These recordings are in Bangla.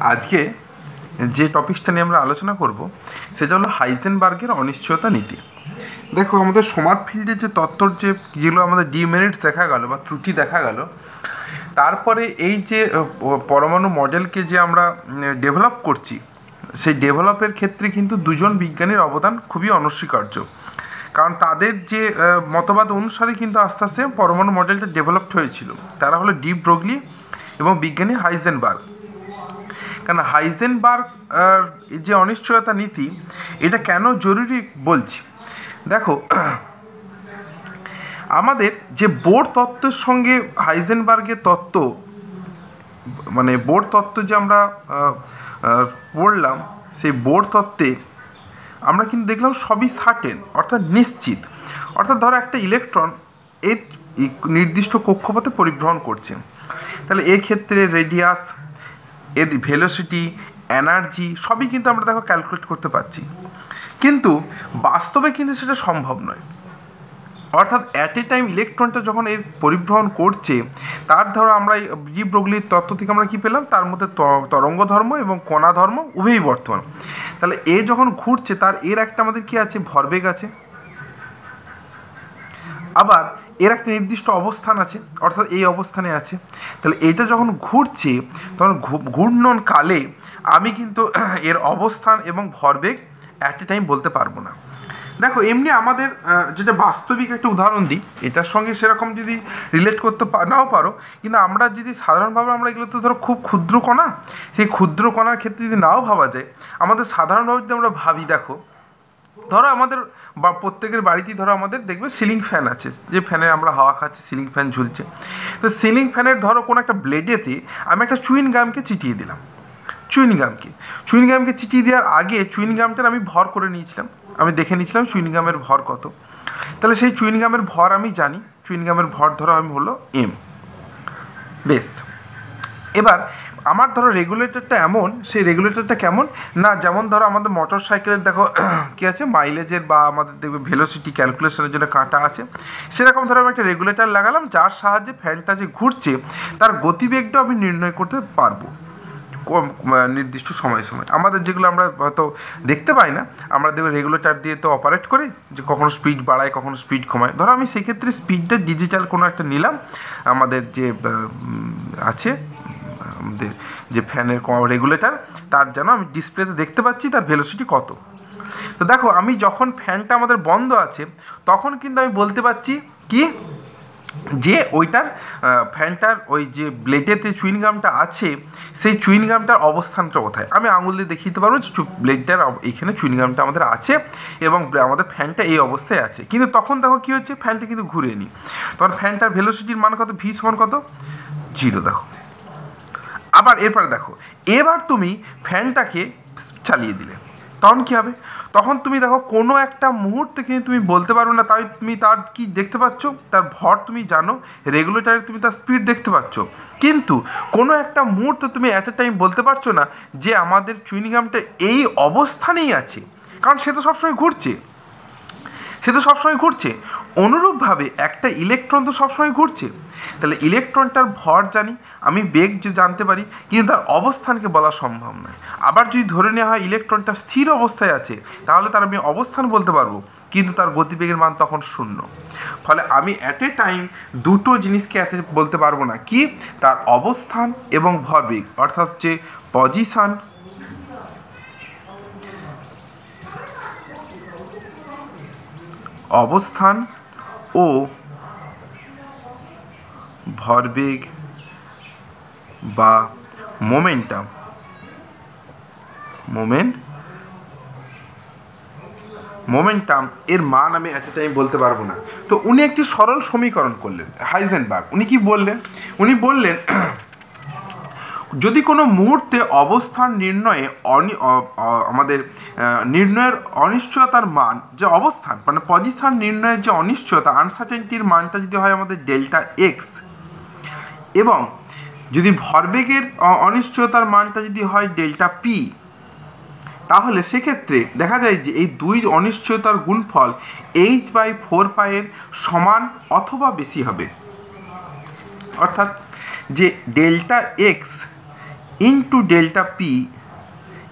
আজকে যে টপিকসটা নিয়ে আমরা আলোচনা করব, সেটা হলো হাইজেনবার্গের অনিশ্চয়তা নীতি। দেখো, আমাদের সমাজ ফিল্ডে যে তত্ত্বর যে যেগুলো আমাদের ডিমেরিটস দেখা গেল বা ত্রুটি দেখা গেল, তারপরে এই যে পরমাণু মডেলকে যে আমরা ডেভেলপ করছি, সেই ডেভেলপের ক্ষেত্রে কিন্তু দুজন বিজ্ঞানীর অবদান খুবই অনস্বীকার্য। কারণ তাদের যে মতবাদ অনুসারে কিন্তু আস্তে আস্তে পরমাণু মডেলটা ডেভেলপড হয়েছিল। তারা হলো ডিপ ব্রগলি এবং বিজ্ঞানী হাইজেনবার্গ। কারণ হাইজেনবার্গ যে অনিশ্চয়তা নীতি, এটা কেন জরুরি বলছি? দেখো, আমাদের যে বোর তত্ত্বের সঙ্গে হাইজেনবার্গের তত্ত্ব মানে বোর তত্ত্ব যে আমরা পড়লাম, সেই বোর তত্ত্বে আমরা কিন্তু দেখলাম সবই সার্টেন অর্থাৎ নিশ্চিত। অর্থাৎ ধরো একটা ইলেকট্রন এর নির্দিষ্ট কক্ষপথে পরিভ্রমণ করছে। তাহলে এক্ষেত্রে রেডিয়াস এর ভেলোসিটি এনার্জি সবই কিন্তু আমরা দেখো ক্যালকুলেট করতে পারছি। কিন্তু বাস্তবে কিন্তু সেটা সম্ভব নয়। অর্থাৎ অ্যাট এ টাইম ইলেকট্রনটা যখন এর পরিভ্রমণ করছে, তার ধরো আমরা জীব ব্রগলির তত্ত্ব থেকে আমরা কী পেলাম? তার মধ্যে তরঙ্গ ধর্ম এবং কণা ধর্ম উভয়ই বর্তমান। তাহলে এ যখন ঘুরছে, তার এর একটা আমাদের কি আছে? ভরবেগ আছে। আবার এর একটা নির্দিষ্ট অবস্থান আছে, অর্থাৎ এই অবস্থানে আছে। তাহলে এটা যখন ঘুরছে, তখন ঘূর্ণন কালে আমি কিন্তু এর অবস্থান এবং ভরবেগ অ্যাট এ টাইম বলতে পারব না। দেখো, এমনি আমাদের যেটা বাস্তবিক একটা উদাহরণ দিই, এটার সঙ্গে সেরকম যদি রিলেট করতে নাও পারো, কিন্তু আমরা যদি সাধারণভাবে আমরা এগুলো তো ধরো খুব ক্ষুদ্র কণা, সেই ক্ষুদ্র কণার ক্ষেত্রে যদি নাও ভাবা যায়, আমাদের সাধারণভাবে যদি আমরা ভাবি, দেখো ধরো আমাদের বা প্রত্যেকের বাড়িতেই ধরো আমাদের দেখবে সিলিং ফ্যান আছে। যে ফ্যানে আমরা হাওয়া খাচ্ছি সিলিং ফ্যান ঝুলছে। তো সিলিং ফ্যানের ধরো কোনো একটা ব্লেডেতে আমি একটা চুইন গামকে চিটিয়ে দিলাম। চুইন গামকে চুইন গামকে চিটিয়ে দেওয়ার আগে চুইন গামটার আমি ভর করে নিয়েছিলাম। আমি দেখে নিয়েছিলাম চুইন গামের ভর কত। তাহলে সেই চুইন গামের ভর আমি জানি। চুইন গামের ভর ধরো আমি হলো এম বেশ। এবার আমার ধরো রেগুলেটরটা এমন, সেই রেগুলেটরটা কেমন? না, যেমন ধরো আমাদের মোটর সাইকেলের দেখো, কী আছে? মাইলেজের বা আমাদের দেখবে ভেলোসিটি ক্যালকুলেশনের জন্য কাঁটা আছে। সেরকম ধরো আমি একটা রেগুলেটর লাগালাম, যার সাহায্যে ফ্যানটা যে ঘুরছে, তার গতিবেগটাও আমি নির্ণয় করতে পারব। নির্দিষ্ট সময় সময়। আমাদের যেগুলো আমরা হয়তো দেখতে পাই না, আমরা দেখবে রেগুলেটর দিয়ে তো অপারেট করি, যে কখনো স্পিড বাড়ায়, কখনো স্পিড কমায়। ধরো আমি সেক্ষেত্রে স্পিডটা ডিজিটাল কোনো একটা নিলাম, আমাদের যে আছে যে ফ্যানের রেগুলেটর তার যেন আমি ডিসপ্লেতে দেখতে পাচ্ছি তার ভেলোসিটি কত। তো দেখো, আমি যখন ফ্যানটা আমাদের বন্ধ আছে, তখন কিন্তু আমি বলতে পারছি কি, যে ওইটার ফ্যানটার ওই যে ব্লেডেতে চুইন গামটা আছে, সেই চুইন গামটার অবস্থানটা কোথায়? আমি আঙুল দিয়ে দেখিয়ে দিতে পারব ব্লেডটার অব- এইখানে চুইন গামটা আমাদের আছে এবং আমাদের ফ্যানটা এই অবস্থায় আছে। কিন্তু তখন দেখো কী হচ্ছে, ফ্যানটা কিন্তু ঘুরে নি। তখন ফ্যানটার ভেলোসিটির মান কত? ভি সমান কত? জিরো দেখো। আবার এরপরে দেখো, এবার তুমি ফ্যানটাকে চালিয়ে দিলে। তখন কী হবে? তখন তুমি দেখো, কোনো একটা মুহূর্তে কিন্তু তুমি বলতে পারো না, তাই তুমি তার কি দেখতে পাচ্ছ? তার ভর তুমি জানো রেগুলেটারে তুমি তার স্পিড দেখতে পাচ্ছ। কিন্তু কোনো একটা মুহূর্তে তুমি অ্যাট এ টাইম বলতে পারছ না যে আমাদের চুইনিগামটা এই অবস্থানেই আছে। কারণ সে তো সবসময় ঘুরছে। সে তো সবসময় ঘুরছে। অনুরূপভাবে একটা ইলেকট্রন তো সবসময় ঘুরছে। তাহলে ইলেকট্রনটার ভর জানি, আমি বেগ যে জানতে পারি, কিন্তু তার অবস্থানকে বলা সম্ভব নয়। আবার যদি ধরে নেওয়া হয় ইলেকট্রনটা স্থির অবস্থায় আছে, তাহলে তার আমি অবস্থান বলতে পারব, কিন্তু তার গতিবেগের মান তখন শূন্য। ফলে আমি অ্যাট এ টাইম দুটো জিনিসকে এত বলতে পারব না। কি? তার অবস্থান এবং ভরবেগ অর্থাৎ যে পজিশান অবস্থান ও ভরবেগ বা মোমেন্টাম। মোমেন্ট মোমেন্টাম এর মান আমি এত টাইম বলতে পারব না। তো উনি একটি সরল সমীকরণ করলেন, হাইজেনবার্গ। উনি কি বললেন? উনি বললেন যদি কোনো মুহূর্তে অবস্থান নির্ণয়ে অনি আমাদের নির্ণয়ের অনিশ্চয়তার মান যে অবস্থান মানে পজিশন নির্ণয়ের যে অনিশ্চয়তা আনসার্টেনটির মানটা যদি হয় আমাদের ডেল্টা এক্স এবং যদি ভরবেগের অনিশ্চয়তার মানটা যদি হয় ডেল্টা পি তাহলে সেক্ষেত্রে দেখা যায় যে এই দুই অনিশ্চয়তার গুণফল এইচ বাই ফোর পাইয়ের সমান অথবা বেশি হবে। অর্থাৎ যে delta x into delta p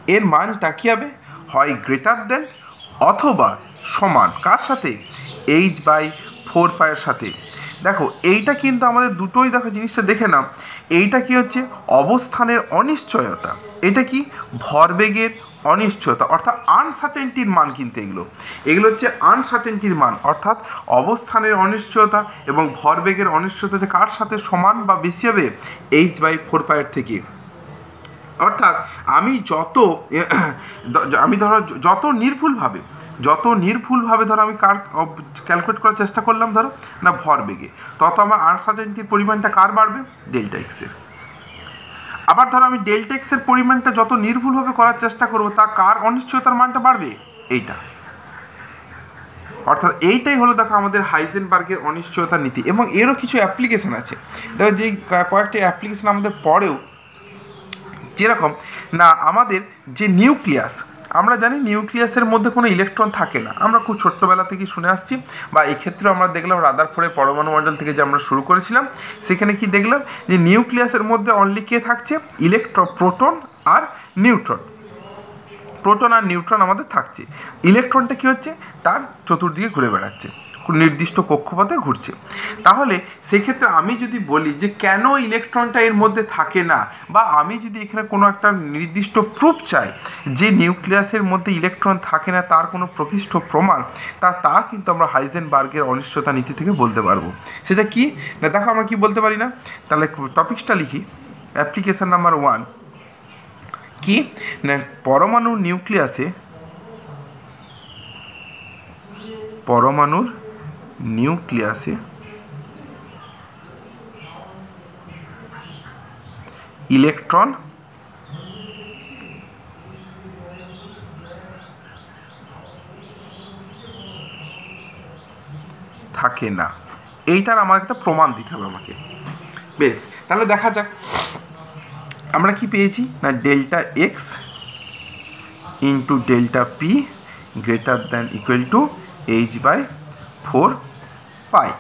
এর মানটা কী হবে? হয় গ্রেটার দেন অথবা সমান। কার সাথে? এইচ বাই ফোর পায়ের সাথে। দেখো, এইটা কিন্তু আমাদের দুটোই দেখো জিনিসটা দেখে নাও। এইটা কি হচ্ছে? অবস্থানের অনিশ্চয়তা। এটা কি? ভরবেগের অনিশ্চয়তা। অর্থাৎ আনসার্টেনটির মান কিন্তু এগুলো। এগুলো হচ্ছে আনসার্টেনটির মান। অর্থাৎ অবস্থানের অনিশ্চয়তা এবং ভরবেগের অনিশ্চয়তা কার সাথে? সমান বা বেশি হবে? এইচ বাই ফোর পায়ের থেকে। অর্থাৎ আমি যত, আমি ধরো যত নির্ভুলভাবে যত নির্ভুলভাবে ধরো আমি কার ক্যালকুলেট করার চেষ্টা করলাম ধরো, না ভর বেগে, তত আমার আনসার্টেনটির পরিমাণটা কার বাড়বে? ডেল্টা এক্সের আবার ধরো আমি ডেল্টা এক্সের পরিমাণটা যত নির্ভুলভাবে করার চেষ্টা করব, তা কার অনিশ্চয়তার মানটা বাড়বে? এইটা। অর্থাৎ এইটাই হলো দেখো আমাদের হাইজেনবার্গের অনিশ্চয়তা নীতি এবং এরও কিছু অ্যাপ্লিকেশন আছে। দেখো যেই কয়েকটি অ্যাপ্লিকেশন আমাদের পরেও যেরকম, না, আমাদের যে নিউক্লিয়াস, আমরা জানি নিউক্লিয়াসের মধ্যে কোনো ইলেকট্রন থাকে না। আমরা খুব ছোট্টবেলা থেকেই শুনে আসছি, বা এই ক্ষেত্রে আমরা দেখলাম রাদারফোর্ডের পরমাণু মণ্ডল থেকে যে আমরা শুরু করেছিলাম, সেখানে কি দেখলাম যে নিউক্লিয়াসের মধ্যে অনলি কে থাকছে? ইলেকট্রন প্রোটন আর নিউট্রন। প্রোটন আর নিউট্রন আমাদের থাকছে। ইলেকট্রনটা কী হচ্ছে? তার চতুর্দিকে ঘুরে বেড়াচ্ছে। নির্দিষ্ট কক্ষপথে ঘুরছে। তাহলে সেক্ষেত্রে আমি যদি বলি যে কেন ইলেকট্রনটা এর মধ্যে থাকে না বা আমি যদি এখানে কোনো একটা নির্দিষ্ট প্রুফ চাই যে নিউক্লিয়াসের মধ্যে ইলেকট্রন থাকে না তার কোনো প্রকৃষ্ট প্রমাণ, তা তা কিন্তু আমরা হাইজেনবার্গের অনিশ্চয়তা নীতি থেকে বলতে পারব। সেটা কি? না, দেখো আমরা কি বলতে পারি না? তাহলে টপিক্সটা লিখি। Application number one. কি? না পরমাণু নিউক্লিয়াসে, পরমাণুর নিউক্লিয়াসে ইলেকট্রন থাকে না। এইটার আমার একটা প্রমাণ দিতে হবে আমাকে। বেশ, তাহলে দেখা যাক। আমরা কি পেয়েছি? না, delta x into delta p greater than equal to h by four pi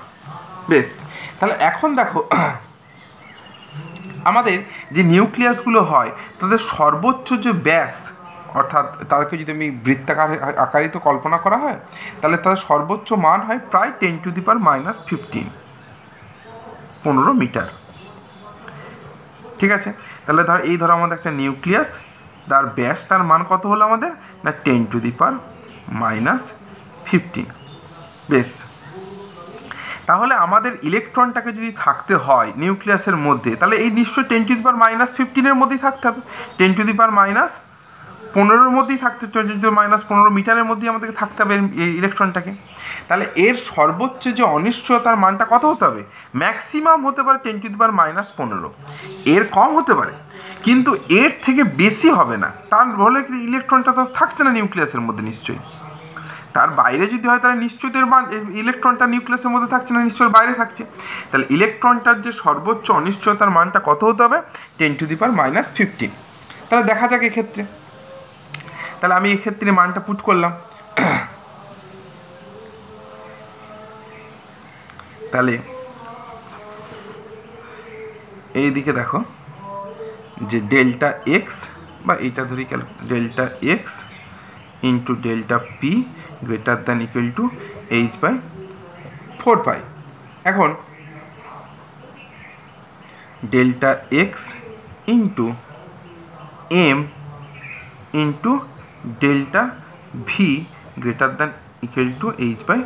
বেশ, তাহলে এখন দেখো, আমাদের যে নিউক্লিয়াসগুলো হয়, তাদের সর্বোচ্চ যে ব্যাস, অর্থাৎ তাদেরকে যদি আমি বৃত্তাকার আকারিত কল্পনা করা হয়, তাহলে তাদের সর্বোচ্চ মান হয় প্রায় ten to the power minus fifteen পনেরো মিটার। ঠিক আছে? তাহলে ধর, এই ধরো আমাদের একটা নিউক্লিয়াস, তার ব্যাসটার মান কত হলো আমাদের? না ten to the power minus fifteen বেশ। তাহলে আমাদের ইলেকট্রনটাকে যদি থাকতে হয় নিউক্লিয়াসের মধ্যে, তাহলে এই নিশ্চয়ই ten to the power minus ফিফটিনের মধ্যেই থাকতে হবে। Ten to the power minus পনেরোর মধ্যেই থাকতে টেন টু মাইনাস পনেরো মিটারের মধ্যেই আমাদেরকে থাকতে হবে এই ইলেকট্রনটাকে। তাহলে এর সর্বোচ্চ যে অনিশ্চয়তার মানটা কত হতে হবে? ম্যাক্সিমাম হতে পারে টেন টু পার মাইনাস পনেরো। এর কম হতে পারে, কিন্তু এর থেকে বেশি হবে না। তার হলে ইলেকট্রনটা তো থাকছে না নিউক্লিয়াসের মধ্যে নিশ্চয়ই। তার বাইরে যদি হয় তাহলে নিশ্চয়ই এর ইলেকট্রনটা নিউক্লিয়াসের মধ্যে থাকছে না, নিশ্চয়ই বাইরে থাকছে। তাহলে ইলেকট্রনটার যে সর্বোচ্চ অনিশ্চয়তার মানটা কত হতে হবে? Ten to the power minus fifteen তাহলে দেখা যাক এক্ষেত্রে। তাহলে আমি এক্ষেত্রে মানটা পুট করলাম। তাহলে এই দিকে দেখো, যে ডেল্টা এক্স বা এইটা ধরি delta x into delta p greater than equal to h by four pi এখন delta x into m into delta v greater than equal to h by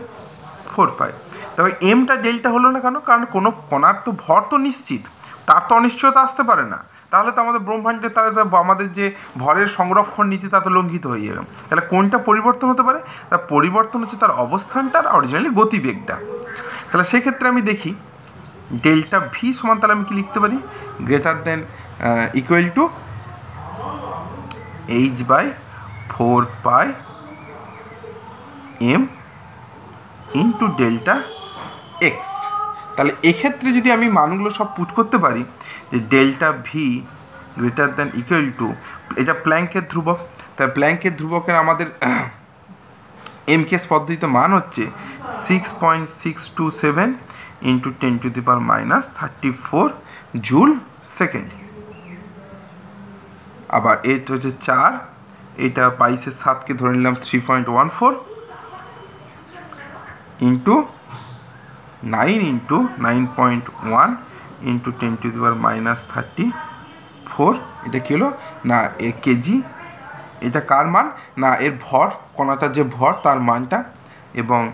four pi তবে এমটা ডেল্টা হলো না কেন? কারণ কোনো কণার তো ভর তো নিশ্চিত। তার তো অনিশ্চয়তা আসতে পারে না। তাহলে তো আমাদের ব্রহ্মাণ্ডের তাহলে তো আমাদের যে ভরের সংরক্ষণ নীতি তা তো লঙ্ঘিত হয়ে যাবে তাহলে কোনটা পরিবর্তন হতে পারে? তার পরিবর্তন হচ্ছে তার অবস্থানটার অরিজিনালি গতিবেগটা। তাহলে সেক্ষেত্রে আমি দেখি ডেল্টা ভি সমান তাহলে আমি কি লিখতে পারি? Greater than equal to h by four pi m into delta x তাহলে এক্ষেত্রে যদি আমি মানগুলো সব পুট করতে পারি, যে delta v greater than equal to এটা প্ল্যাঙ্কের ধ্রুবক তাই প্ল্যাঙ্কের ধ্রুবকের আমাদের এমকেএস পদ্ধতিতে মান হচ্ছে six point six two seven into ten to the power minus thirty four joule second আবার এইটা হচ্ছে চার, এটা বাইশের সাতকে ধরে নিলাম three point one four into nine into nine point one into ten to the power minus thirty four, এটা কী হলো? না, এ কেজি। এটা কার মান? না, এর ভর, কণাটার যে ভর, তার মানটা। এবং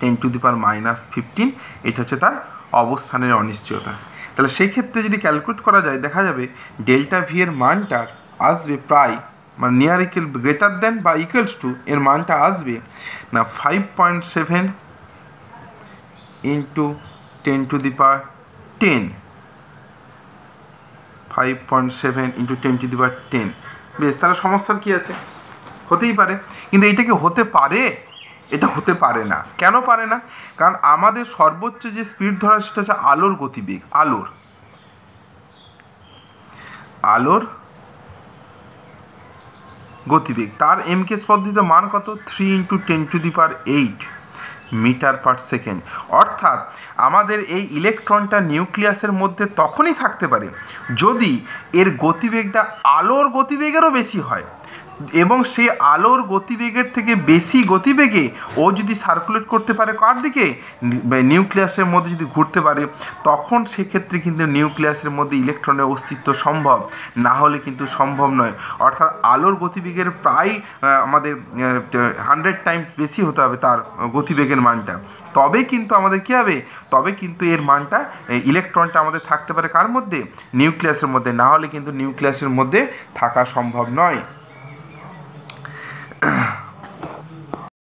ten to the power minus fifteen, এটা হচ্ছে তার অবস্থানের অনিশ্চয়তা। তাহলে সেই ক্ষেত্রে যদি ক্যালকুলেট করা যায়, দেখা যাবে ডেল্টা ভি এর মানটার আসবে প্রায় মানে নিয়ার ইকুয়াল গ্রেটার দেন বা ইকুয়ালস টু এর মানটা আসবে না five point seven into ten to the power ten five point seven into ten to the ten বেশ, তাহলে সমস্যার কী আছে? হতেই পারে। কিন্তু এটা কি হতে পারে? এটা হতে পারে না। কেন পারে না? কারণ আমাদের সর্বোচ্চ যে স্পিড ধরা, সেটা হচ্ছে আলোর গতিবেগ, আলোর। আলোর গতিবেগ। তার এমকেস পদ্ধতিতে মান কত? Three into ten to the power eight metre per second. অর্থাৎ আমাদের এই ইলেকট্রনটা নিউক্লিয়াসের মধ্যে তখনই থাকতে পারে যদি এর গতিবেগটা আলোর গতিবেগেরও বেশি হয়। এবং সেই আলোর গতিবেগের থেকে বেশি গতিবেগে ও যদি সার্কুলেট করতে পারে কার দিকে? নিউক্লিয়াসের মধ্যে যদি ঘুরতে পারে, তখন সেক্ষেত্রে কিন্তু নিউক্লিয়াসের মধ্যে ইলেকট্রনের অস্তিত্ব সম্ভব। না হলে কিন্তু সম্ভব নয়। অর্থাৎ আলোর গতিবেগের প্রায় আমাদের হান্ড্রেড টাইমস বেশি হতে হবে তার গতিবেগের মানটা। তবে কিন্তু আমাদের কী হবে? তবে কিন্তু এর মানটা ইলেকট্রনটা আমাদের থাকতে পারে কার মধ্যে? নিউক্লিয়াসের মধ্যে। না হলে কিন্তু নিউক্লিয়াসের মধ্যে থাকা সম্ভব নয়। Ah.